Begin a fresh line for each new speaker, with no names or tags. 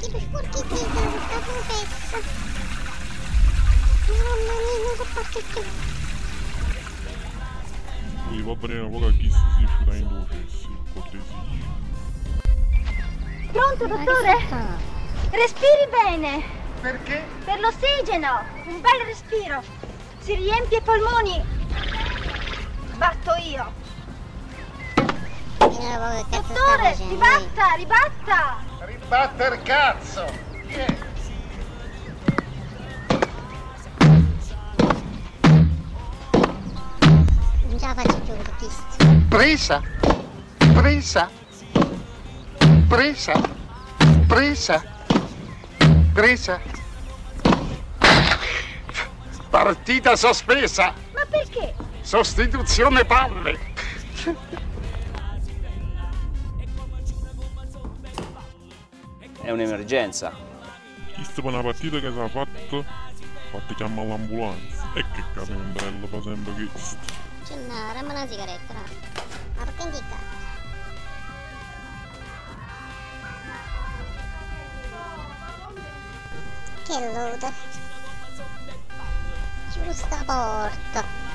Tipo sporchitito questa confessa. Mamma mia, non sopporto più.
Quindi va bene una poca chi si fiuta in voce, sì, cortesia.
Pronto,
che
dottore? Respiri bene.
Perché?
Per l'ossigeno. Un bel respiro. Si riempie i polmoni. Batto io.
Io non che cazzo
Dottore,
facendo?
ribatta, ribatta.
Ribatter cazzo! È?
Non ce la faccio più questo.
Presa! Presa! Presa! Presa! Presa! Partita sospesa!
Ma perché?
Sostituzione palle!
È un'emergenza.
Chi sta per una partita che si è fatto, fate chiamare l'ambulanza. E che capembrello fa sempre questo.
C'è una, dammi una sigaretta, va. Ma perché in che cazzo? Che loda. Chiusa sta porta.